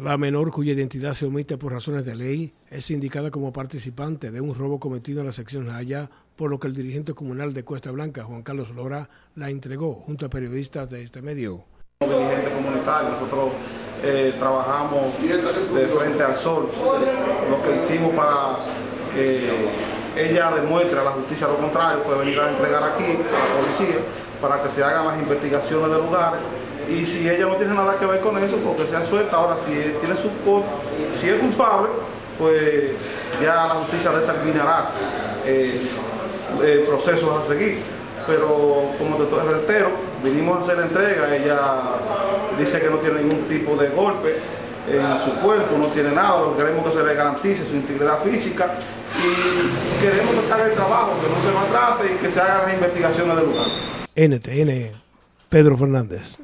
La menor cuya identidad se omite por razones de ley es indicada como participante de un robo cometido en la sección Jaya, por lo que el dirigente comunal de Cuesta Blanca, Juan Carlos Lora, la entregó junto a periodistas de este medio. Dirigente comunitario, nosotros eh, trabajamos de frente al sol, lo que hicimos para que ella demuestre a la justicia lo contrario fue venir a entregar aquí a la policía para que se hagan las investigaciones del lugar y si ella no tiene nada que ver con eso, porque sea suelta. Ahora, si tiene su si es culpable, pues ya la justicia determinará eh, el proceso a seguir. Pero como te reitero, vinimos a hacer entrega, ella dice que no tiene ningún tipo de golpe en su cuerpo, no tiene nada, queremos que se le garantice su integridad física y queremos que se haga el trabajo, que no se maltrate y que se hagan las investigaciones del lugar. NTN, Pedro Fernández.